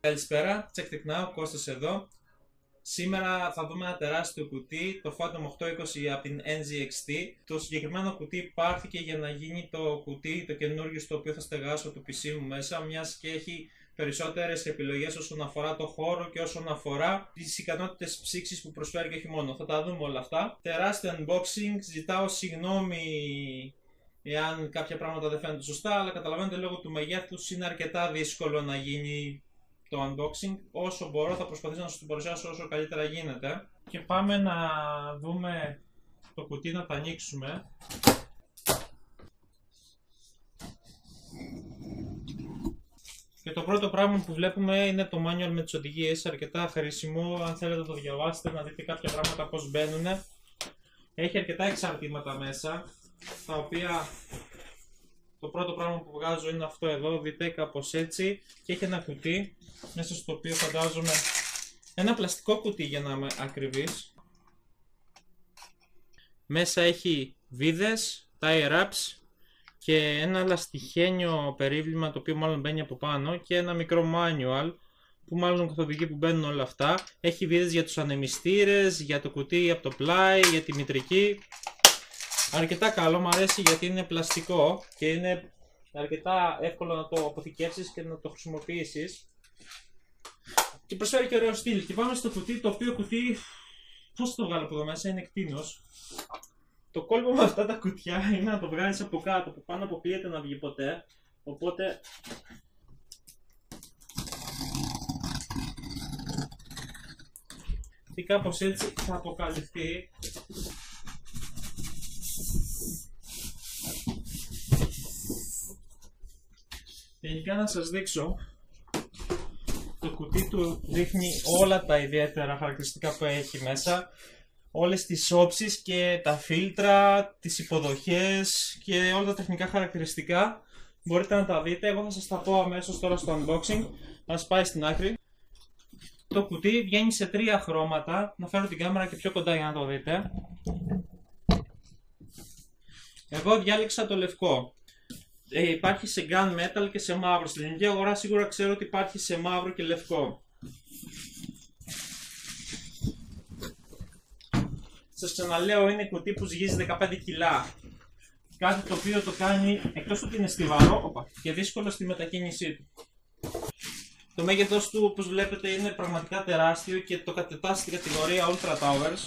Καλησπέρα, check the now, Κώστας εδώ. Σήμερα θα δούμε ένα τεράστιο κουτί, το Phantom 820 από την NZXT. Το συγκεκριμένο κουτί πάρθηκε για να γίνει το κουτί, το καινούργιο στο οποίο θα στεγάσω το PC μου μέσα, μιας και έχει περισσότερες επιλογές όσον αφορά το χώρο και όσον αφορά τις ικανότητες ψήξης που προσφέρει και όχι μόνο. Θα τα δούμε όλα αυτά. Τεράστιο unboxing, ζητάω συγγνώμη εάν κάποια πράγματα δεν φαίνονται σωστά, αλλά καταλαβαίνετε λόγω του μεγέθους είναι αρκετά δύσκολο να γίνει το unboxing. Όσο μπορώ θα προσπαθήσω να σας το παρουσιάσω όσο καλύτερα γίνεται. Και πάμε να δούμε το κουτί να το ανοίξουμε. Και το πρώτο πράγμα που βλέπουμε είναι το manual με τις οδηγίες, αρκετά χρήσιμο, αν θέλετε να το διαβάσετε, να δείτε κάποια πράγματα πώς μπαίνουν. Έχει αρκετά εξαρτήματα μέσα, τα οποία το πρώτο πράγμα που βγάζω είναι αυτό εδώ, δείτε κάπως έτσι και έχει ένα κουτί μέσα στο οποίο φαντάζομαι ένα πλαστικό κουτί για να είμαι ακριβής. Μέσα έχει βίδες, tie wraps και ένα λαστιχένιο περίβλημα το οποίο μάλλον μπαίνει από πάνω και ένα μικρό manual που μάλλον καθοδηγεί που μπαίνουν όλα αυτά. Έχει βίδες για τους ανεμιστήρες, για το κουτί από το πλάι, για τη μητρική. Αρκετά καλό, μου αρέσει γιατί είναι πλαστικό και είναι αρκετά εύκολο να το αποθηκεύσεις και να το χρησιμοποιήσεις. Και προσφέρει και ωραίο στυλ. Και πάμε στο κουτί, το οποίο κουτί, πώς το βγάλω από εδώ μέσα, είναι εκτείνος. Το κόλπο με αυτά τα κουτιά είναι να το βγάλεις από κάτω, που πάνω αποκλείεται να βγει ποτέ. Οπότε και κάπως έτσι θα αποκαλυφθεί Γενικά να σας δείξω το κουτί του δείχνει όλα τα ιδιαίτερα χαρακτηριστικά που έχει μέσα όλες τις όψεις και τα φίλτρα, τις υποδοχές και όλα τα τεχνικά χαρακτηριστικά. Μπορείτε να τα δείτε, εγώ θα σας τα πω αμέσως τώρα στο unboxing. Ας πάει στην άκρη. Το κουτί βγαίνει σε τρία χρώματα. Να φέρω την κάμερα και πιο κοντά για να το δείτε. Εγώ διάλεξα το λευκό. Ε, υπάρχει σε gun metal και σε μαύρο. Στην ελληνική αγορά σίγουρα ξέρω ότι υπάρχει σε μαύρο και λευκό. Σας ξαναλέω είναι κουτί που ζυγίζει 15 κιλά. Κάτι το οποίο το κάνει εκτός ότι είναι στιβαρό οπα, και δύσκολο στη μετακίνησή του. Το μέγεθος του όπως βλέπετε είναι πραγματικά τεράστιο και το κατετάσσει στην κατηγορία Ultra Towers.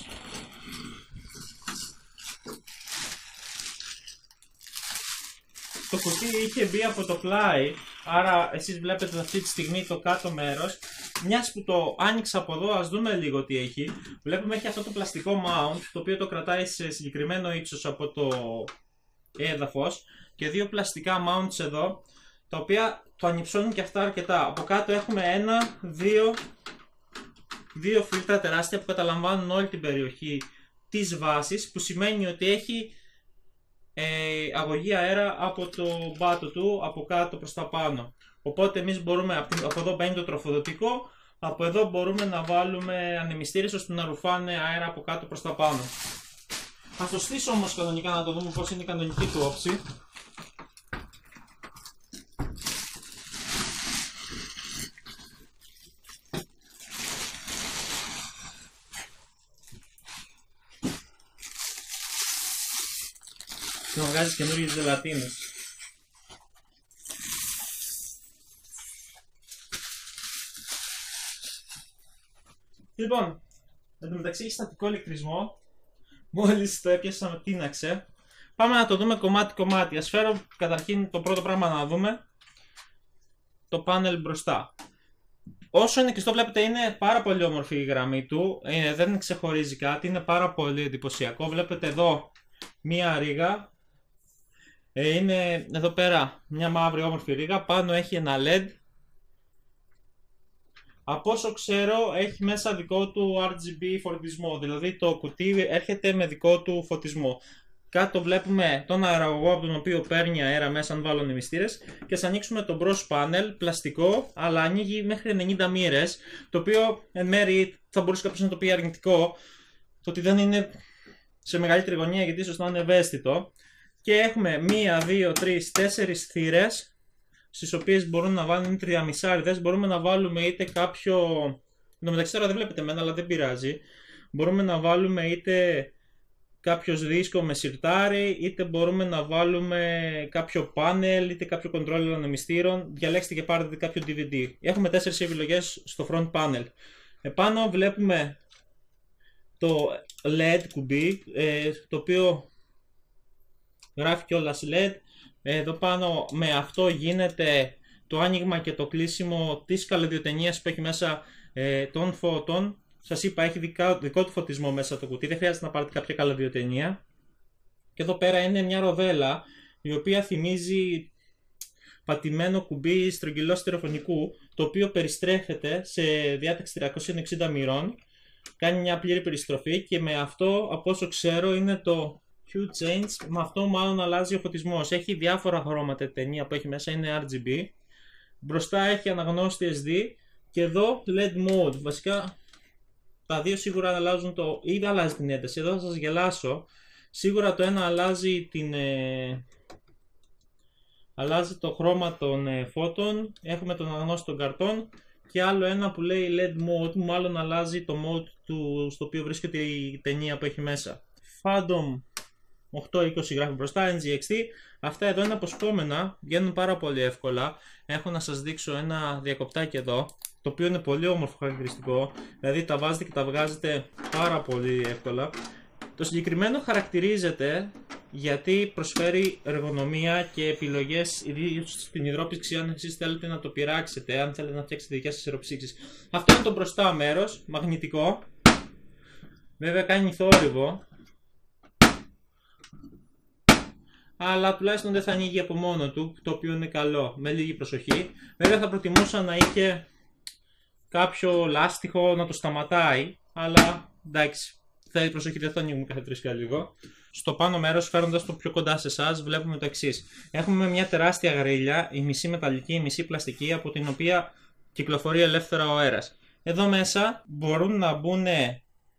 το κουτί είχε μπει από το πλάι, άρα εσείς βλέπετε αυτή τη στιγμή το κάτω μέρος. Μιας που το άνοιξα από εδώ, ας δούμε λίγο τι έχει. Βλέπουμε έχει αυτό το πλαστικό mount, το οποίο το κρατάει σε συγκεκριμένο ύψος από το έδαφος και δύο πλαστικά mounts εδώ, τα οποία το ανυψώνουν και αυτά αρκετά. Από κάτω έχουμε ένα, δύο, δύο φίλτρα τεράστια που καταλαμβάνουν όλη την περιοχή της βάσης, που σημαίνει ότι έχει ε, αγωγή αέρα από το μπάτο του από κάτω προς τα πάνω. Οπότε εμείς μπορούμε, από εδώ μπαίνει το τροφοδοτικό, από εδώ μπορούμε να βάλουμε ανεμιστήρες ώστε να ρουφάνε αέρα από κάτω προς τα πάνω. Θα το στήσω όμως κανονικά να το δούμε πώς είναι η κανονική του όψη. Και να βγάζεις καινούργιες ζελατίνες. Λοιπόν, εν τω μεταξύ έχει στατικό ηλεκτρισμό. Μόλις το έπιασα με τίναξε. Πάμε να το δούμε κομμάτι-κομμάτι. Ας φέρω καταρχήν το πρώτο πράγμα να δούμε. Το πάνελ μπροστά. Όσο είναι κλειστό βλέπετε είναι πάρα πολύ όμορφη η γραμμή του. Ε, δεν ξεχωρίζει κάτι. Είναι πάρα πολύ εντυπωσιακό. Βλέπετε εδώ μία ρίγα ε, είναι εδώ πέρα μια μαύρη όμορφη ρίγα, πάνω έχει ένα LED. Από όσο ξέρω έχει μέσα δικό του RGB φωτισμό, δηλαδή το κουτί έρχεται με δικό του φωτισμό. Κάτω βλέπουμε τον αεραγωγό από τον οποίο παίρνει αέρα μέσα αν βάλουν οι μυστήρες και ας ανοίξουμε το μπρος πάνελ, πλαστικό, αλλά ανοίγει μέχρι 90 μοίρες, το οποίο εν μέρει θα μπορούσε κάποιος να το πει αρνητικό, το ότι δεν είναι σε μεγαλύτερη γωνία γιατί ίσως να είναι ευαίσθητο. Και έχουμε 1, 2, 3, 4 θύρες στις οποίες μπορούν να βάλουν τριαμισάριδες. Μπορούμε να βάλουμε είτε κάποιο... Εν τω μεταξύ τώρα δεν βλέπετε εμένα αλλά δεν πειράζει. Μπορούμε να βάλουμε είτε κάποιος δίσκο με σιρτάρι, είτε μπορούμε να βάλουμε κάποιο πάνελ, είτε κάποιο controller ανεμιστήρων. Διαλέξτε και πάρετε κάποιο DVD. Έχουμε τέσσερις επιλογές στο front panel. Επάνω βλέπουμε το LED κουμπί, ε, το οποίο γράφει κιόλας LED. Εδώ πάνω με αυτό γίνεται το άνοιγμα και το κλείσιμο της καλωδιοτενίας που έχει μέσα ε, των φώτων Σας είπα, έχει δικά, δικό του φωτισμό μέσα το κουτί. Δεν χρειάζεται να πάρετε κάποια καλωδιοτενία. Και εδώ πέρα είναι μια ροδέλα η οποία θυμίζει πατημένο κουμπί στρογγυλό στερεοφωνικού το οποίο περιστρέφεται σε διάταξη 360 μοιρών κάνει μια πλήρη περιστροφή και με αυτό από όσο ξέρω είναι το Hue Change με αυτό μάλλον αλλάζει ο φωτισμός έχει διάφορα χρώματα ταινία που έχει μέσα είναι RGB μπροστά έχει αναγνώστη SD και εδώ LED mode βασικά τα δύο σίγουρα αλλάζουν το. ή αλλάζει την ένταση. Εδώ θα σας γελάσω. Σίγουρα το ένα αλλάζει την. Ε, αλλάζει το χρώμα των ε, φώτων. Έχουμε τον αναγνώστη των καρτών. Και άλλο ένα που λέει LED mode, μάλλον αλλάζει το mode του, στο οποίο βρίσκεται η ταινία που έχει μέσα. Phantom 820 γράφει μπροστά, NGXT. Αυτά εδώ είναι αποσπόμενα, βγαίνουν πάρα πολύ εύκολα. Έχω να σας δείξω ένα διακοπτάκι εδώ το οποίο είναι πολύ όμορφο χαρακτηριστικό, δηλαδή τα βάζετε και τα βγάζετε πάρα πολύ εύκολα. Το συγκεκριμένο χαρακτηρίζεται γιατί προσφέρει εργονομία και επιλογές ιδίως στην υδρόψυξη αν εσείς θέλετε να το πειράξετε, αν θέλετε να φτιάξετε δικιά σας υδροψύξεις. Αυτό είναι το μπροστά μέρος, μαγνητικό. Βέβαια κάνει θόρυβο. Αλλά τουλάχιστον δεν θα ανοίγει από μόνο του, το οποίο είναι καλό, με λίγη προσοχή. Βέβαια θα προτιμούσα να είχε κάποιο λάστιχο να το σταματάει, αλλά εντάξει, θέλει προσοχή, δεν θα ανοίγουμε κάθε τρεις και λίγο. Στο πάνω μέρος, φέρνοντα το πιο κοντά σε εσάς, βλέπουμε το εξής. Έχουμε μια τεράστια γρίλια, η μισή μεταλλική, η μισή πλαστική, από την οποία κυκλοφορεί ελεύθερα ο αέρας. Εδώ μέσα μπορούν να μπουν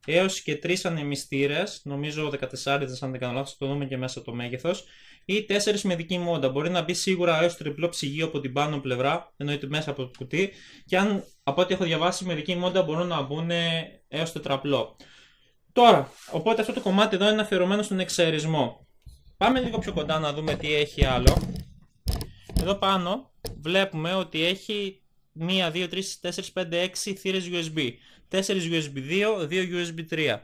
έως και τρεις ανεμιστήρες, νομίζω 14 αν δεν κάνω λάθος, το δούμε και μέσα το μέγεθος, ή 4 με δική μόντα. Μπορεί να μπει σίγουρα έως τριπλό ψυγείο από την πάνω πλευρά, εννοείται μέσα από το κουτί, και αν από ό,τι έχω διαβάσει με δική μόντα μπορούν να μπουν έως τετραπλό. Τώρα, οπότε αυτό το κομμάτι εδώ είναι αφιερωμένο στον εξαερισμό. Πάμε λίγο πιο κοντά να δούμε τι έχει άλλο. Εδώ πάνω βλέπουμε ότι έχει 1, 2, 3, 4, 5, 6 θύρες USB. 4 USB 2, 2 USB 3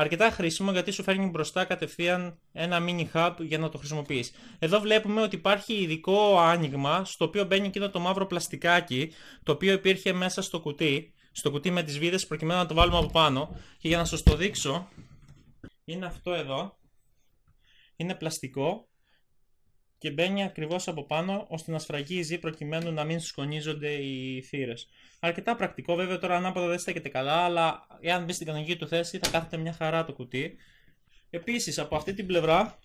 αρκετά χρήσιμο γιατί σου φέρνει μπροστά κατευθείαν ένα mini hub για να το χρησιμοποιείς. Εδώ βλέπουμε ότι υπάρχει ειδικό άνοιγμα στο οποίο μπαίνει εκείνο το μαύρο πλαστικάκι το οποίο υπήρχε μέσα στο κουτί, στο κουτί με τις βίδες προκειμένου να το βάλουμε από πάνω. Και για να σας το δείξω είναι αυτό εδώ, είναι πλαστικό και μπαίνει ακριβώς από πάνω ώστε να σφραγίζει προκειμένου να μην σκονίζονται οι θύρες. Αρκετά πρακτικό, βέβαια τώρα ανάποδα δεν στέκεται καλά, αλλά εάν μπει στην κανονική του θέση θα κάθεται μια χαρά το κουτί. Επίσης από αυτή την πλευρά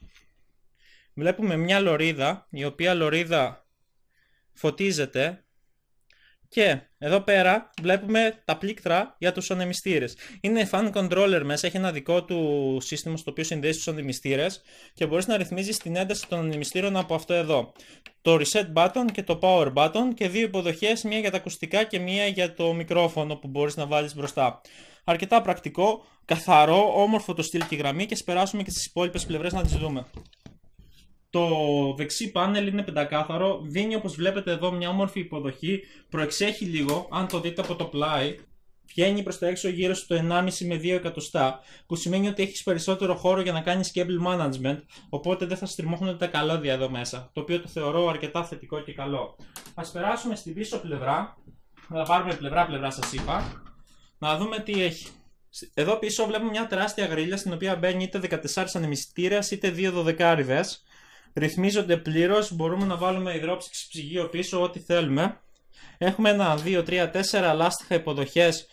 βλέπουμε μια λωρίδα, η οποία λωρίδα φωτίζεται και εδώ πέρα βλέπουμε τα πλήκτρα για τους ανεμιστήρες. Είναι fan controller μέσα, έχει ένα δικό του σύστημα στο οποίο συνδέει τους ανεμιστήρες και μπορείς να ρυθμίζεις την ένταση των ανεμιστήρων από αυτό εδώ. Το reset button και το power button και δύο υποδοχές, μία για τα ακουστικά και μία για το μικρόφωνο που μπορείς να βάλεις μπροστά. Αρκετά πρακτικό, καθαρό, όμορφο το στυλ και γραμμή και περάσουμε και στις υπόλοιπες πλευρές να τις δούμε. Το δεξί πάνελ είναι πεντακάθαρο, δίνει όπως βλέπετε εδώ μια όμορφη υποδοχή, προεξέχει λίγο, αν το δείτε από το πλάι, βγαίνει προς τα έξω γύρω στο 1,5 με 2 εκατοστά, που σημαίνει ότι έχεις περισσότερο χώρο για να κάνεις cable management, οπότε δεν θα στριμώχνονται τα καλώδια εδώ μέσα, το οποίο το θεωρώ αρκετά θετικό και καλό. Ας περάσουμε στην πίσω πλευρά, θα πάρουμε πλευρά-πλευρά σας είπα, να δούμε τι έχει. Εδώ πίσω βλέπουμε μια τεράστια γρίλια στην οποία μπαίνει είτε 14 ανεμιστήρες είτε 2 δωδεκάριδες ρυθμίζονται πλήρως. Μπορούμε να βάλουμε υδρόψυξη ψυγείο πίσω, ό,τι θέλουμε. Έχουμε ένα, 2, 3, 4 λάστιχα υποδοχές.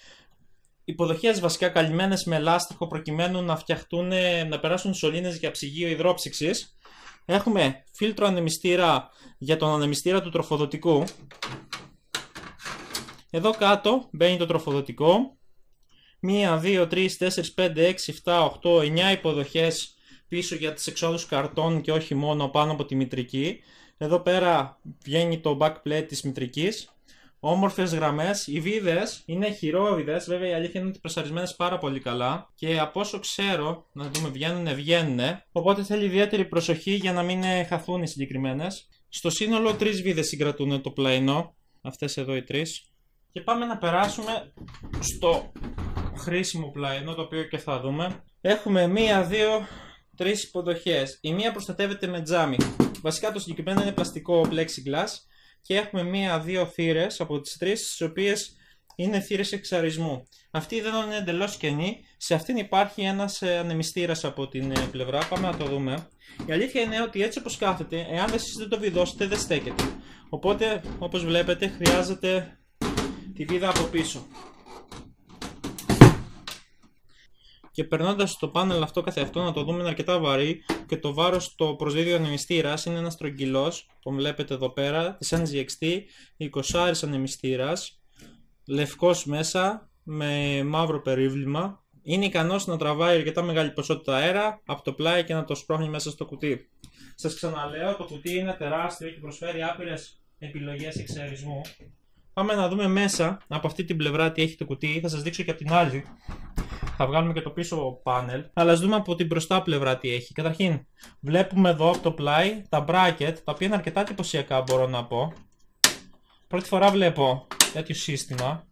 Υποδοχές βασικά καλυμμένες με λάστιχο προκειμένου να φτιαχτούν, να περάσουν σωλήνες για ψυγείο υδρόψυξης. Έχουμε φίλτρο ανεμιστήρα για τον ανεμιστήρα του τροφοδοτικού. Εδώ κάτω μπαίνει το τροφοδοτικό. 1, 2, 3, 4, 5, 6, 7, 8, 9 υποδοχές πίσω για τις εξόδους καρτών και όχι μόνο πάνω από τη μητρική. Εδώ πέρα βγαίνει το backplate της μητρικής. Όμορφες γραμμές. Οι βίδες είναι χειρόβιδες. Βέβαια η αλήθεια είναι ότι πρεσαρισμένες πάρα πολύ καλά. Και από όσο ξέρω, να δούμε, βγαίνουν, βγαίνουν. Οπότε θέλει ιδιαίτερη προσοχή για να μην χαθούν οι συγκεκριμένες. Στο σύνολο τρεις βίδες συγκρατούν το πλαϊνό. Αυτές εδώ οι τρεις. Και πάμε να περάσουμε στο χρήσιμο πλαϊνό το οποίο και θα δούμε. Έχουμε μία, δύο, τρεις υποδοχές. Η μία προστατεύεται με τζάμι. Βασικά το συγκεκριμένο είναι πλαστικό plexiglass και έχουμε μία-δύο θύρες από τις τρεις, τις οποίες είναι θύρες εξαρισμού. Αυτή δεν είναι εντελώς κενή. Σε αυτήν υπάρχει ένας ε, ανεμιστήρας από την ε, πλευρά. Πάμε να το δούμε. Η αλήθεια είναι ότι έτσι όπως κάθεται, εάν εσείς δεν το βιδώσετε δεν στέκεται. Οπότε, όπως βλέπετε, χρειάζεται τη βίδα από πίσω. Και περνώντας το πάνελ αυτό καθεαυτό να το δούμε είναι αρκετά βαρύ και το βάρος το προσδίδει ο ανεμιστήρας είναι ένας στρογγυλός, που βλέπετε εδώ πέρα, της NGXT, 20 ανεμιστήρας, λευκός μέσα, με μαύρο περίβλημα. Είναι ικανός να τραβάει αρκετά μεγάλη ποσότητα αέρα από το πλάι και να το σπρώχνει μέσα στο κουτί. Σας ξαναλέω, το κουτί είναι τεράστιο και προσφέρει άπειρες επιλογές εξαιρισμού. Πάμε να δούμε μέσα από αυτή την πλευρά τι έχει το κουτί. Θα σας δείξω και από την άλλη. Θα βγάλουμε και το πίσω πάνελ. Αλλά ας δούμε από την μπροστά πλευρά τι έχει. Καταρχήν, βλέπουμε εδώ από το πλάι τα bracket, τα οποία είναι αρκετά εντυπωσιακά μπορώ να πω. Πρώτη φορά βλέπω τέτοιο σύστημα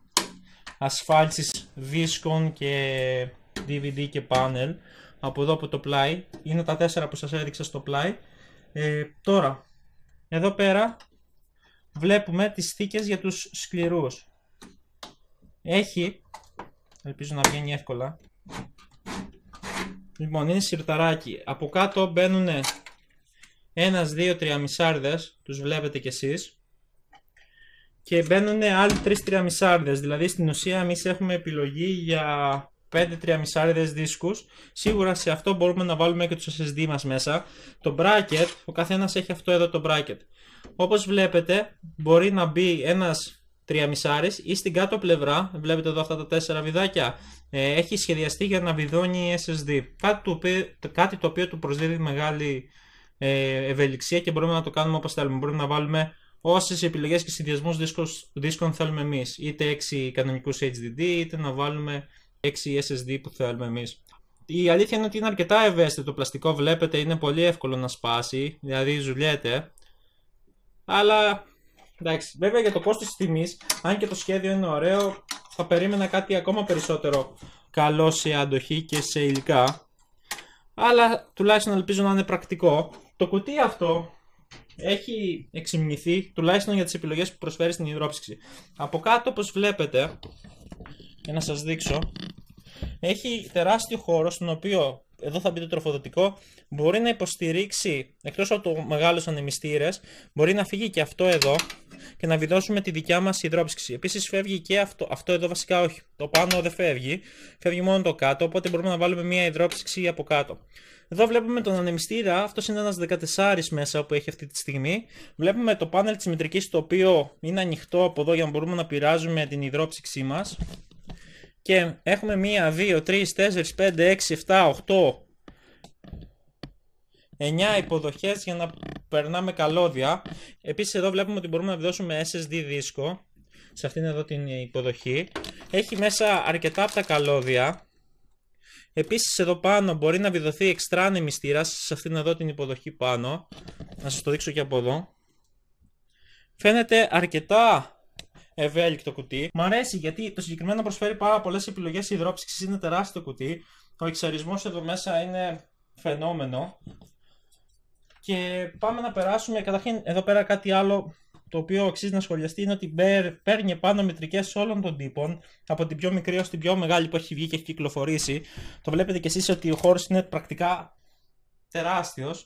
ασφάλισης δίσκων και DVD και πάνελ από εδώ από το πλάι. Είναι τα τέσσερα που σας έδειξα στο πλάι. Ε, τώρα, εδώ πέρα βλέπουμε τις θήκες για τους σκληρούς. Έχει, ελπίζω να βγαίνει εύκολα, λοιπόν είναι σιρταράκι. Από κάτω μπαίνουν ένας, δύο, τρία μισάρδες, τους βλέπετε κι εσείς. Και μπαίνουν άλλοι τρεις τριαμισάρδες, δηλαδή στην ουσία εμείς έχουμε επιλογή για 5 τριαμισάριδες δίσκους. Σίγουρα σε αυτό μπορούμε να βάλουμε και τους SSD μας μέσα. Το bracket, ο καθένας έχει αυτό εδώ το bracket. Όπως βλέπετε μπορεί να μπει ένας τριαμισάρης ή στην κάτω πλευρά, βλέπετε εδώ αυτά τα τέσσερα βιδάκια, ε, έχει σχεδιαστεί για να βιδώνει SSD. Κάτι το οποίο, κάτι το οποίο του προσδίδει μεγάλη ε, ευελιξία και μπορούμε να το κάνουμε όπως θέλουμε. Μπορούμε να βάλουμε όσες επιλογές και συνδυασμούς δίσκων θέλουμε εμείς. Είτε 6 κανονικούς HDD, είτε να βάλουμε 6 SSD που θέλουμε εμείς. Η αλήθεια είναι ότι είναι αρκετά ευαίσθητο το πλαστικό, βλέπετε είναι πολύ εύκολο να σπάσει, δηλαδή ζουλιέται. Αλλά εντάξει, βέβαια για το κόστο τη τιμή, αν και το σχέδιο είναι ωραίο, θα περίμενα κάτι ακόμα περισσότερο καλό σε αντοχή και σε υλικά. Αλλά τουλάχιστον ελπίζω να είναι πρακτικό. Το κουτί αυτό έχει εξυμνηθεί τουλάχιστον για τις επιλογές που προσφέρει στην υδρόψυξη. Από κάτω όπως βλέπετε, για να σας δείξω, έχει τεράστιο χώρο στον οποίο εδώ θα μπει το τροφοδοτικό, μπορεί να υποστηρίξει, εκτός από το μεγάλους ανεμιστήρες, μπορεί να φύγει και αυτό εδώ και να βιδώσουμε τη δικιά μας υδρόψυξη. Επίσης φεύγει και αυτό, αυτό εδώ βασικά όχι, το πάνω δεν φεύγει, φεύγει μόνο το κάτω, οπότε μπορούμε να βάλουμε μια υδρόψυξη από κάτω. Εδώ βλέπουμε τον ανεμιστήρα, αυτός είναι ένας 14 μέσα που έχει αυτή τη στιγμή. Βλέπουμε το πάνελ της μητρικής το οποίο είναι ανοιχτό από εδώ για να μπορούμε να πειράζουμε την υδρόψυξή μας. Και έχουμε 1, 2, 3, 4, 5, 6, 7, 8, 9 υποδοχές για να περνάμε καλώδια. Επίσης εδώ βλέπουμε ότι μπορούμε να δώσουμε SSD δίσκο σε αυτήν εδώ την υποδοχή. Έχει μέσα αρκετά από τα καλώδια. Επίσης εδώ πάνω μπορεί να βιδωθεί εξτρά ανεμιστήρας σε αυτήν εδώ την υποδοχή πάνω. Να σας το δείξω και από εδώ. Φαίνεται αρκετά ευέλικτο κουτί. Μ' αρέσει γιατί το συγκεκριμένο προσφέρει πάρα πολλές επιλογές υδρόψυξης. Είναι τεράστιο κουτί. Ο εξαρισμός εδώ μέσα είναι φαινόμενο. Και πάμε να περάσουμε. Καταρχήν εδώ πέρα κάτι άλλο το οποίο αξίζει να σχολιαστεί είναι ότι παίρνει πάνω μετρικές όλων των τύπων, από την πιο μικρή ως την πιο μεγάλη που έχει βγει και έχει κυκλοφορήσει. Το βλέπετε και εσείς ότι ο χώρος είναι πρακτικά τεράστιος.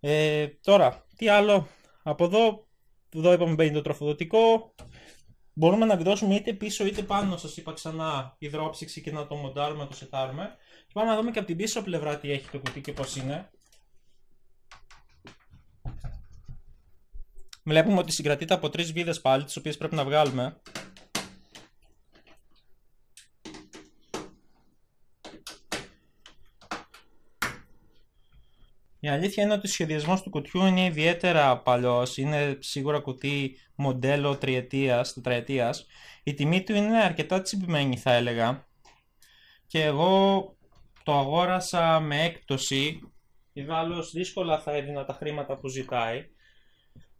Ε, τώρα, τι άλλο, από εδώ, εδώ είπαμε μπαίνει το τροφοδοτικό, μπορούμε να βιδώσουμε είτε πίσω είτε πάνω, σας είπα ξανά, υδρόψυξη και να το μοντάρουμε, να το σετάρουμε. Και πάμε να δούμε και από την πίσω πλευρά τι έχει το κουτί και πώς είναι. Βλέπουμε ότι συγκρατείται από τρεις βίδες πάλι, τις οποίες πρέπει να βγάλουμε. Η αλήθεια είναι ότι ο σχεδιασμός του κουτιού είναι ιδιαίτερα παλιός. Είναι σίγουρα κουτί μοντέλο τριετίας, τετραετίας. Η τιμή του είναι αρκετά τσιμπημένη, θα έλεγα. Και εγώ το αγόρασα με έκπτωση. Ιδάλλως δύσκολα θα έδινα τα χρήματα που ζητάει.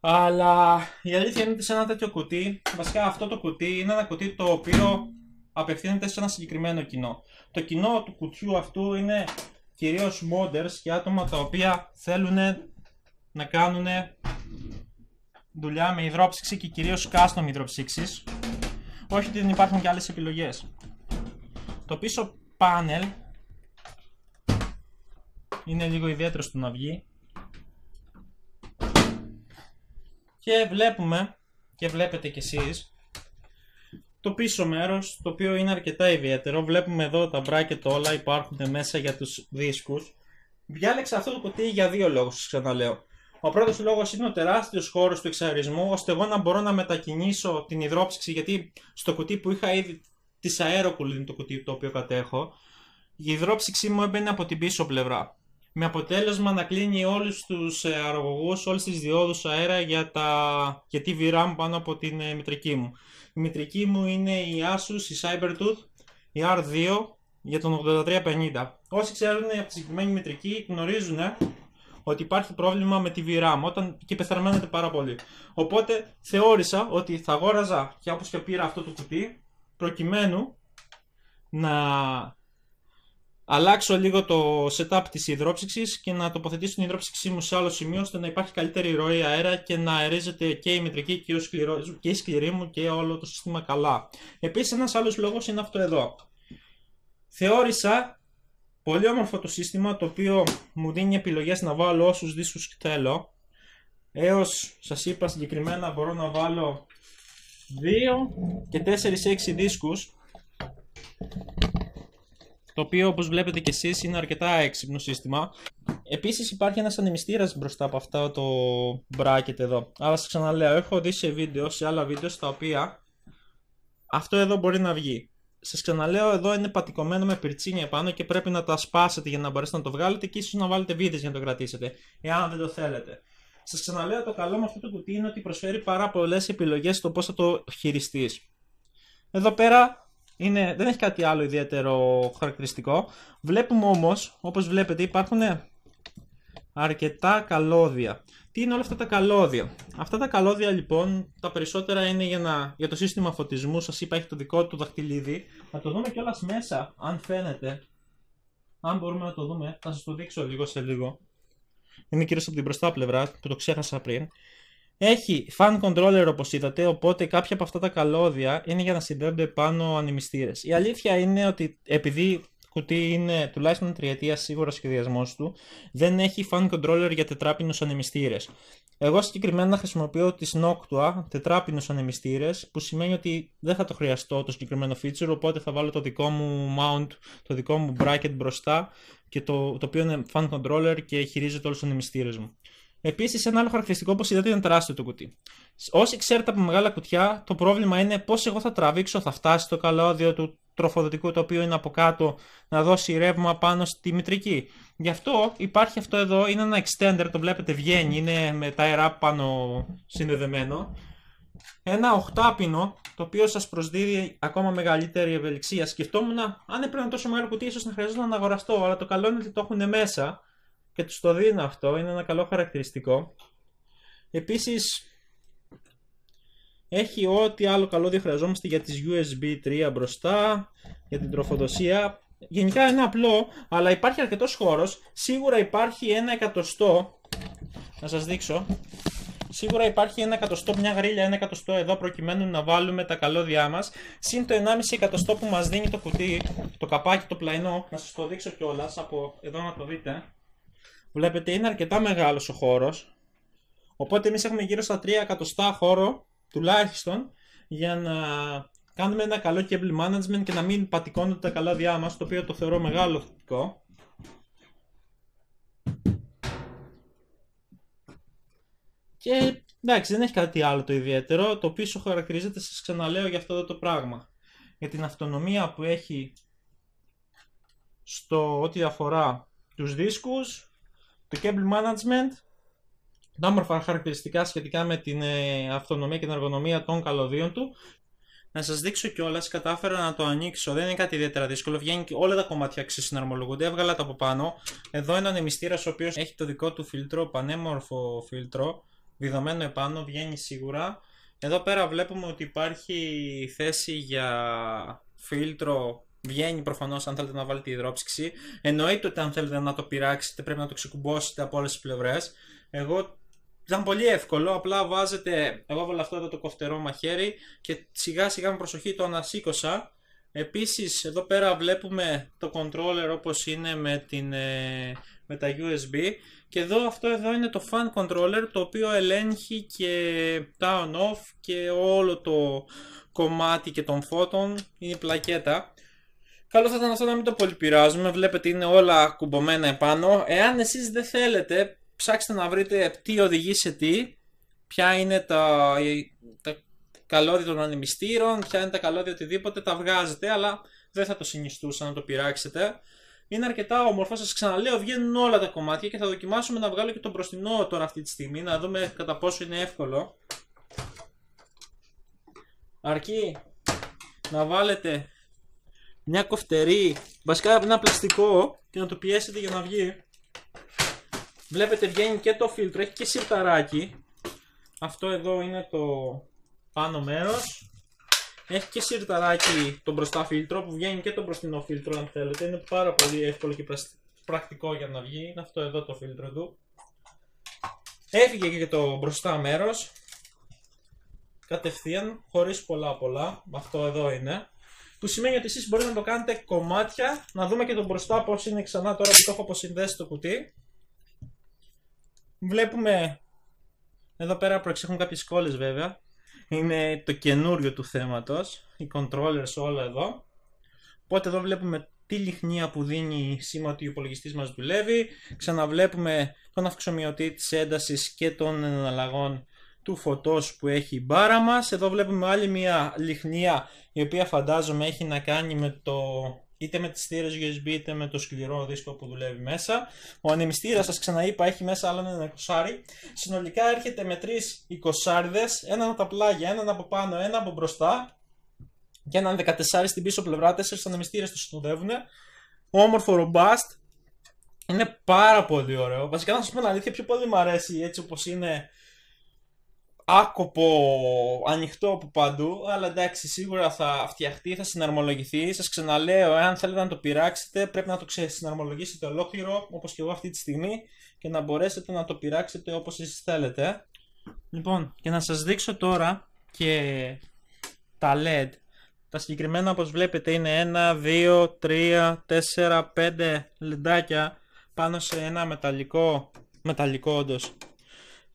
Αλλά η αλήθεια είναι ότι σε ένα τέτοιο κουτί, βασικά αυτό το κουτί είναι ένα κουτί το οποίο απευθύνεται σε ένα συγκεκριμένο κοινό. Το κοινό του κουτιού αυτού είναι κυρίως modders και άτομα τα οποία θέλουν να κάνουν δουλειά με υδρόψυξη και κυρίως custom υδροψύξεις. Όχι ότι δεν υπάρχουν και άλλες επιλογές. Το πίσω πάνελ είναι λίγο ιδιαίτερο στο να βγει. Και βλέπουμε, και βλέπετε κι εσείς, το πίσω μέρος, το οποίο είναι αρκετά ιδιαίτερο. Βλέπουμε εδώ τα bracket όλα υπάρχουν μέσα για τους δίσκους. Διάλεξα αυτό το κουτί για δύο λόγους, ξαναλέω. Ο πρώτος λόγος είναι ο τεράστιος χώρος του εξαρισμού, ώστε εγώ να μπορώ να μετακινήσω την υδρόψυξη, γιατί στο κουτί που είχα ήδη τη αέροκουλ είναι το κουτί το οποίο κατέχω, η υδρόψυξή μου έμπαινε από την πίσω πλευρά με αποτέλεσμα να κλείνει όλους τους ε, αερογωγούς, όλες τις διόδους αέρα για, τα... για τη VRAM πάνω από την ε, μητρική μου. Η μητρική μου είναι η Asus, η Cybertooth, η R2 για τον 8350. Όσοι ξέρουν από τη συγκεκριμένη μητρική γνωρίζουν ότι υπάρχει πρόβλημα με τη VRAM όταν και πεθαρμένεται πάρα πολύ. Οπότε θεώρησα ότι θα αγόραζα και όπως και πήρα αυτό το κουτί προκειμένου να αλλάξω λίγο το setup της υδρόψυξης και να τοποθετήσω την υδρόψυξή μου σε άλλο σημείο ώστε να υπάρχει καλύτερη ροή αέρα και να αερίζεται και η μητρική και, ο σκληρό, και η σκληρή μου και όλο το σύστημα καλά. Επίσης ένας άλλος λόγος είναι αυτό εδώ. Θεώρησα πολύ όμορφο το σύστημα το οποίο μου δίνει επιλογές να βάλω όσους δίσκους θέλω. Έως σας είπα συγκεκριμένα μπορώ να βάλω 2 και 4-6 δίσκους το οποίο όπως βλέπετε και εσείς είναι αρκετά έξυπνο σύστημα. Επίσης υπάρχει ένας ανεμιστήρας μπροστά από αυτό το bracket εδώ. Αλλά σας ξαναλέω, έχω δει σε βίντεο, σε άλλα βίντεο στα οποία αυτό εδώ μπορεί να βγει. Σας ξαναλέω, εδώ είναι πατικωμένο με πυρτσίνια επάνω και πρέπει να τα σπάσετε για να μπορέσετε να το βγάλετε και ίσως να βάλετε βίδες για να το κρατήσετε, εάν δεν το θέλετε. Σας ξαναλέω, το καλό με αυτό το κουτί είναι ότι προσφέρει πάρα πολλές επιλογές στο πώς θα το χειριστείς. Εδώ πέρα είναι, δεν έχει κάτι άλλο ιδιαίτερο χαρακτηριστικό. Βλέπουμε όμως, όπως βλέπετε υπάρχουν αρκετά καλώδια. Τι είναι όλα αυτά τα καλώδια; Αυτά τα καλώδια λοιπόν, τα περισσότερα είναι για, να, για το σύστημα φωτισμού. Σας είπα έχει το δικό του δαχτυλίδι. Θα το δούμε κιόλας μέσα, αν φαίνεται. Αν μπορούμε να το δούμε, θα σας το δείξω λίγο σε λίγο. Είναι κυρίως από την μπροστά πλευρά που το ξέχασα πριν. Έχει fan controller όπως είδατε, οπότε κάποια από αυτά τα καλώδια είναι για να συνδέονται πάνω ανεμιστήρες. Η αλήθεια είναι ότι επειδή κουτί είναι τουλάχιστον τριετία σίγουρα σχεδιασμός του, δεν έχει fan controller για τετράπινους ανεμιστήρες. Εγώ συγκεκριμένα χρησιμοποιώ τη Noctua τετράπινους ανεμιστήρες, που σημαίνει ότι δεν θα το χρειαστώ το συγκεκριμένο feature, οπότε θα βάλω το δικό μου mount, το δικό μου bracket μπροστά, και το, το οποίο είναι fan controller και χειρίζεται όλους τους ανεμιστήρες μου. Επίσης, ένα άλλο χαρακτηριστικό όπως είδατε είναι τεράστιο το κουτί. Όσοι ξέρετε από μεγάλα κουτιά, το πρόβλημα είναι πώς εγώ θα τραβήξω, θα φτάσει το καλώδιο του τροφοδοτικού το οποίο είναι από κάτω να δώσει ρεύμα πάνω στη μητρική. Γι' αυτό υπάρχει αυτό εδώ, είναι ένα extender, το βλέπετε βγαίνει, είναι με τα αερά πάνω συνδεδεμένο. Ένα οχτάπινο, το οποίο σας προσδίδει ακόμα μεγαλύτερη ευελιξία. Σκεφτόμουν, αν έπρεπε να τόσο μεγάλο κουτί, ίσως να χρειαζόταν να αγοραστώ, αλλά το καλό είναι ότι το έχουν μέσα και τους το δίνω αυτό, είναι ένα καλό χαρακτηριστικό. Επίσης, έχει ό,τι άλλο καλώδιο χρειαζόμαστε για τις USB 3 μπροστά, για την τροφοδοσία. Γενικά είναι απλό, αλλά υπάρχει αρκετός χώρος. Σίγουρα υπάρχει ένα εκατοστό, να σας δείξω. Σίγουρα υπάρχει ένα εκατοστό, μια γρίλια, ένα εκατοστό εδώ προκειμένου να βάλουμε τα καλώδια μας. Συν το 1,5 εκατοστό που μας δίνει το κουτί, το καπάκι, το πλαϊνό. Να σας το δείξω κιόλας από εδώ να το δείτε. Βλέπετε είναι αρκετά μεγάλος ο χώρος. Οπότε εμείς έχουμε γύρω στα 3 εκατοστά χώρο τουλάχιστον για να κάνουμε ένα καλό cable management και να μην πατικώνονται τα καλώδια μας το οποίο το θεωρώ μεγάλο θετικό. Και εντάξει δεν έχει κάτι άλλο το ιδιαίτερο. Το πίσω χαρακτηρίζεται σας ξαναλέω για αυτό το πράγμα. Για την αυτονομία που έχει στο ό,τι αφορά τους δίσκους το cable management, τα όμορφα χαρακτηριστικά σχετικά με την ε, αυτονομία και την εργονομία των καλωδίων του. Να σας δείξω κιόλας, κατάφερα να το ανοίξω. Δεν είναι κάτι ιδιαίτερα δύσκολο. Βγαίνει και όλα τα κομμάτια ξεσυναρμολογούνται. Έβγαλα τα από πάνω. Εδώ είναι ο ανεμιστήρα ο οποίος έχει το δικό του φίλτρο, πανέμορφο φίλτρο. Βιδωμένο επάνω, βγαίνει σίγουρα. Εδώ πέρα βλέπουμε ότι υπάρχει θέση για φίλτρο Βγαίνει προφανώς αν θέλετε να βάλετε υδρόψυξη. Εννοείται ότι αν θέλετε να το πειράξετε πρέπει να το ξεκουμπώσετε από όλες τις πλευρές. Εγώ ήταν πολύ εύκολο, απλά βάζετε, εγώ έβαλα αυτό εδώ το κοφτερό μαχαίρι και σιγά σιγά με προσοχή το ανασήκωσα. Επίσης εδώ πέρα βλέπουμε το controller όπως είναι με, την, ε, με τα USB και εδώ αυτό εδώ είναι το fan controller το οποίο ελέγχει και τα on off και όλο το κομμάτι και των φώτων είναι η πλακέτα. Καλό θα ήταν αυτό να μην το πολυπειράζουμε, βλέπετε είναι όλα κουμπωμένα επάνω. Εάν εσείς δεν θέλετε ψάξτε να βρείτε τι οδηγεί σε τι, ποια είναι τα, τα καλώδια των ανεμιστήρων, ποια είναι τα καλώδια οτιδήποτε, τα βγάζετε, αλλά δεν θα το συνιστούσα να το πειράξετε. Είναι αρκετά όμορφο, σας ξαναλέω, βγαίνουν όλα τα κομμάτια και θα δοκιμάσουμε να βγάλω και τον μπροστινό τώρα αυτή τη στιγμή, να δούμε κατά πόσο είναι εύκολο. Αρκεί να βάλετε μια κοφτερή, βασικά ένα πλαστικό και να το πιέσετε για να βγει. Βλέπετε βγαίνει και το φίλτρο, έχει και σιρταράκι. Αυτό εδώ είναι το πάνω μέρος. Έχει και σιρταράκι το μπροστά φίλτρο που βγαίνει και το μπροστινό φίλτρο αν θέλετε. Είναι πάρα πολύ εύκολο και πρακτικό για να βγει. Είναι αυτό εδώ το φίλτρο του. Έφυγε και το μπροστά μέρος. Κατευθείαν, χωρίς πολλά πολλά. Αυτό εδώ είναι. Που σημαίνει ότι εσείς μπορείτε να το κάνετε κομμάτια. Να δούμε και το μπροστά πώς είναι ξανά τώρα που το έχω αποσυνδέσει το κουτί. Βλέπουμε εδώ πέρα προεξέχουν κάποιες κόλλες βέβαια. Είναι το καινούριο του θέματος. Οι controllers όλα εδώ. Οπότε εδώ βλέπουμε τη λιχνία που δίνει σήμα ότι ο υπολογιστής μας δουλεύει. Ξαναβλέπουμε τον αυξομοιωτή της έντασης και των εναλλαγών του φωτός που έχει η μπάρα μας. Εδώ βλέπουμε άλλη μια λιχνία η οποία φαντάζομαι έχει να κάνει με το είτε με τις θύρες USB είτε με το σκληρό δίσκο που δουλεύει μέσα. Ο ανεμιστήρας σας ξαναείπα έχει μέσα άλλο ένα εικοσάρι. Συνολικά έρχεται με τρεις εικοσάριδες, έναν από τα πλάγια, έναν από πάνω, ένα από μπροστά και έναν 14 στην πίσω πλευρά, τέσσερις ανεμιστήρες το συνοδεύουν. Όμορφο, ρομπάστ. Είναι πάρα πολύ ωραίο. Βασικά να σας πω την αλήθεια, πιο πολύ μου αρέσει έτσι όπως είναι άκοπο, ανοιχτό από παντού, αλλά εντάξει, σίγουρα θα φτιαχτεί, θα συναρμολογηθεί. Σας ξαναλέω, εάν θέλετε να το πειράξετε, πρέπει να το συναρμολογήσετε ολόκληρο, όπως και εγώ αυτή τη στιγμή, και να μπορέσετε να το πειράξετε όπως εσείς θέλετε. Λοιπόν, και να σας δείξω τώρα και τα LED. Τα συγκεκριμένα όπως βλέπετε είναι 1, 2, 3, 4, 5 λεντάκια πάνω σε ένα μεταλλικό, μεταλλικό όντως,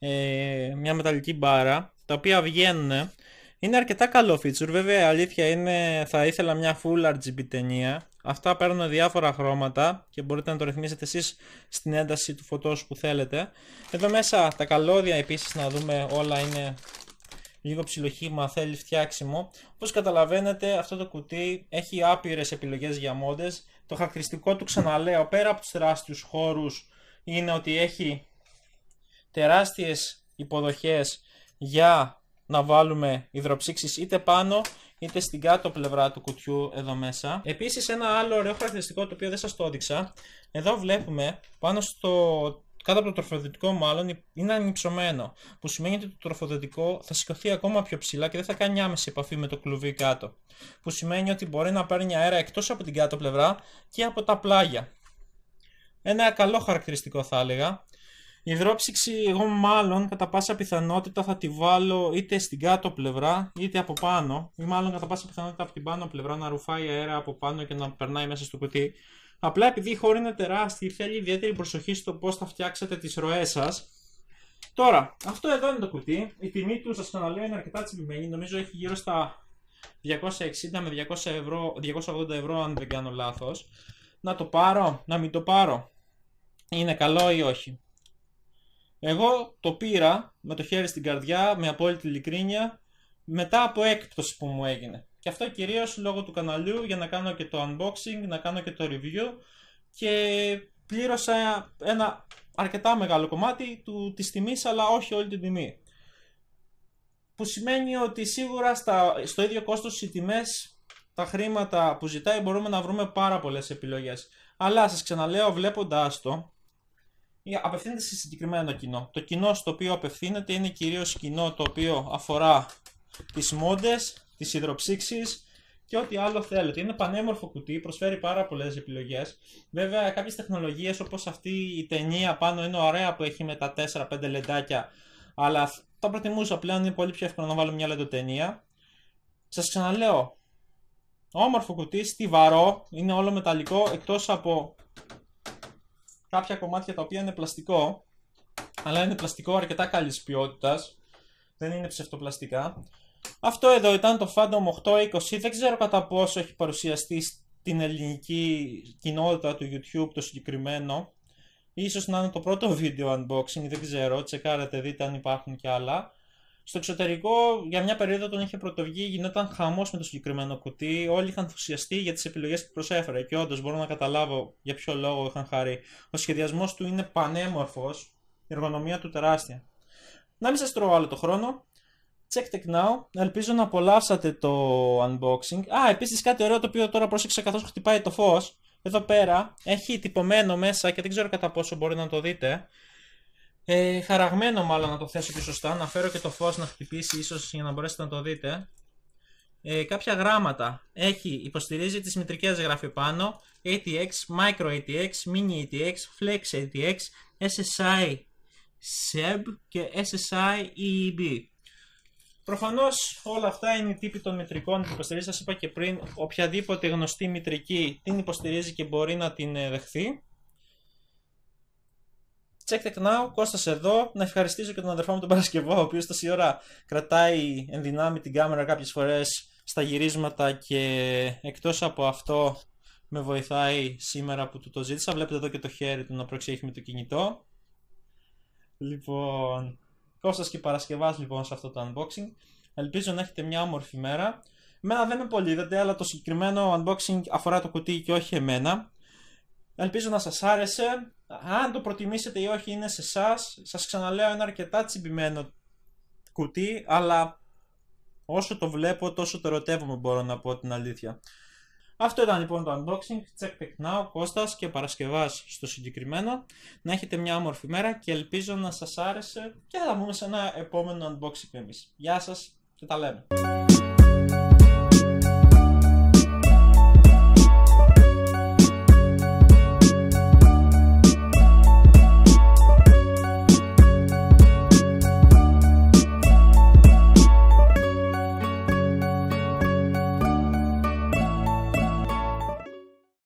ε, μια μεταλλική μπάρα τα οποία βγαίνουν είναι αρκετά καλό feature βέβαια η αλήθεια είναι θα ήθελα μια full RGB ταινία αυτά παίρνουν διάφορα χρώματα και μπορείτε να το ρυθμίσετε εσείς στην ένταση του φωτός που θέλετε εδώ μέσα τα καλώδια επίσης να δούμε όλα είναι λίγο ψιλοχήμα, θέλει φτιάξιμο. Όπως καταλαβαίνετε αυτό το κουτί έχει άπειρες επιλογές για μόντες. Το χαρακτηριστικό του ξαναλέω πέρα από τους τεράστιους χώρους είναι ότι έχει τεράστιες υποδοχές για να βάλουμε υδροψύξεις είτε πάνω είτε στην κάτω πλευρά του κουτιού εδώ μέσα. Επίσης ένα άλλο ωραίο χαρακτηριστικό το οποίο δεν σας το έδειξα. Εδώ βλέπουμε πάνω στο κάτω από το τροφοδοτικό μάλλον είναι ανυψωμένο. Που σημαίνει ότι το τροφοδοτικό θα σηκωθεί ακόμα πιο ψηλά και δεν θα κάνει άμεση επαφή με το κλουβί κάτω. Που σημαίνει ότι μπορεί να παίρνει αέρα εκτός από την κάτω πλευρά και από τα πλάγια. Ένα καλό χαρακτηριστικό θα έλεγα. Η υδρόψυξη εγώ μάλλον κατά πάσα πιθανότητα θα τη βάλω είτε στην κάτω πλευρά είτε από πάνω ή μάλλον κατά πάσα πιθανότητα από την πάνω πλευρά να ρουφάει αέρα από πάνω και να περνάει μέσα στο κουτί. Απλά επειδή η χώρα είναι τεράστια θέλει ιδιαίτερη προσοχή στο πώς θα φτιάξετε τις ροές σας. Τώρα, αυτό εδώ είναι το κουτί. Η τιμή του σας ξαναλέω είναι αρκετά τσιμπημένη. Νομίζω έχει γύρω στα 260 με 200 ευρώ, 280 ευρώ αν δεν κάνω λάθος. Να το πάρω, να μην το πάρω. Είναι καλό ή όχι; Εγώ το πήρα με το χέρι στην καρδιά, με απόλυτη ειλικρίνεια, μετά από έκπτωση που μου έγινε. Και αυτό κυρίως λόγω του καναλιού για να κάνω και το unboxing, να κάνω και το review και πλήρωσα ένα αρκετά μεγάλο κομμάτι του, της τιμής αλλά όχι όλη την τιμή. Που σημαίνει ότι σίγουρα στα, στο ίδιο κόστος οι τιμές, τα χρήματα που ζητάει μπορούμε να βρούμε πάρα πολλές επιλογές. Αλλά σας ξαναλέω βλέποντάς το, απευθύνεται σε συγκεκριμένο κοινό. Το κοινό στο οποίο απευθύνεται είναι κυρίως κοινό το οποίο αφορά τις μόντες, τις υδροψήξεις και ό,τι άλλο θέλετε. Είναι πανέμορφο κουτί, προσφέρει πάρα πολλές επιλογές. Βέβαια κάποιες τεχνολογίες όπως αυτή η ταινία πάνω είναι ωραία που έχει με τα 4-5 λεντάκια αλλά θα προτιμούσα πλέον είναι πολύ πιο εύκολο να βάλω μια λεντοτενία. Σας ξαναλέω, όμορφο κουτί, στιβαρό, είναι όλο μεταλλικό εκτός από κάποια κομμάτια τα οποία είναι πλαστικό, αλλά είναι πλαστικό αρκετά καλής ποιότητας, δεν είναι ψευτοπλαστικά. Αυτό εδώ ήταν το Phantom 820, δεν ξέρω κατά πόσο έχει παρουσιαστεί στην ελληνική κοινότητα του YouTube το συγκεκριμένο. Ίσως να είναι το πρώτο βίντεο unboxing, δεν ξέρω, τσεκάρετε δείτε αν υπάρχουν και άλλα. Στο εξωτερικό, για μια περίοδο τον είχε πρωτοβγεί, γινόταν χαμός με το συγκεκριμένο κουτί. Όλοι είχαν ενθουσιαστεί για τις επιλογές που προσέφερε. Και όντως μπορώ να καταλάβω για ποιο λόγο είχαν χαρεί. Ο σχεδιασμός του είναι πανέμορφος, η εργονομία του τεράστια. Να μην σας τρώω άλλο το χρόνο. Check Tech Now. Ελπίζω να απολαύσατε το unboxing. Α, επίσης κάτι ωραίο το οποίο τώρα πρόσεξα καθώς χτυπάει το φως. Εδώ πέρα έχει τυπωμένο μέσα και δεν ξέρω κατά πόσο μπορεί να το δείτε. Ε, χαραγμένο μάλλον να το θέσω και σωστά, να φέρω και το φως να χτυπήσει ίσως για να μπορέσετε να το δείτε. Ε, κάποια γράμματα. Έχει, υποστηρίζει τις μητρικές γράφει πάνω, ATX, Micro ATX, Mini ATX, Flex ATX, SSI SEB και SSI EEB. Προφανώς όλα αυτά είναι οι τύποι των μητρικών που υποστηρίζει. Σας είπα και πριν, οποιαδήποτε γνωστή μητρική την υποστηρίζει και μπορεί να την ε, δεχθεί. Check Tech Now, Κώστας εδώ. Να ευχαριστήσω και τον αδερφό μου τον Παρασκευό, ο οποίος τόση ώρα κρατάει εν δυνάμει την κάμερα κάποιες φορές στα γυρίσματα και εκτός από αυτό με βοηθάει σήμερα που του το ζήτησα. Βλέπετε εδώ και το χέρι του να προεξέχει με το κινητό. Λοιπόν, Κώστας και Παρασκευάς λοιπόν σε αυτό το unboxing. Ελπίζω να έχετε μια όμορφη μέρα. Εμένα δεν με πολύ είδατε, αλλά το συγκεκριμένο unboxing αφορά το κουτί και όχι εμένα. Ελπίζω να σας άρεσε. Αν το προτιμήσετε ή όχι είναι σε εσάς. Σας ξαναλέω είναι αρκετά τσιμπημένο κουτί, αλλά όσο το βλέπω τόσο το ερωτεύομαι μπορώ να πω την αλήθεια. Αυτό ήταν λοιπόν το unboxing. Check Tech Now, Κώστας και Παρασκευάς στο συγκεκριμένο. Να έχετε μια όμορφη μέρα και ελπίζω να σας άρεσε και θα τα πούμε σε ένα επόμενο unboxing εμείς. Γεια σας και τα λέμε.